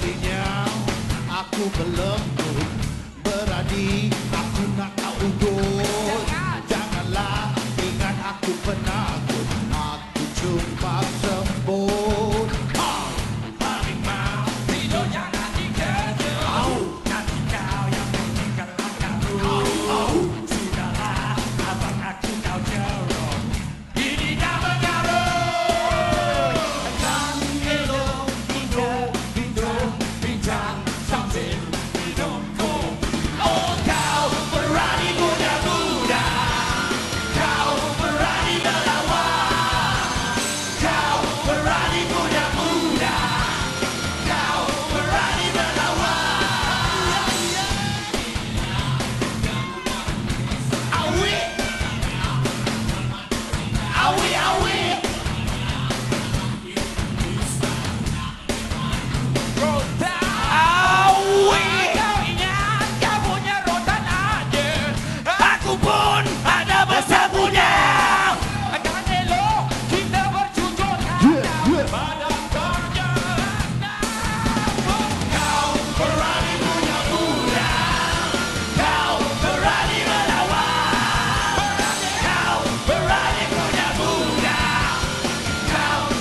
Seringnya aku belenggu Berani aku nak kau udut Janganlah ingat aku penakut